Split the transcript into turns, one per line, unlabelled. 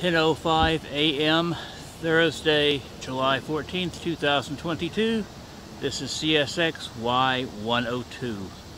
10.05 a.m. Thursday, July 14th, 2022. This is CSX Y102.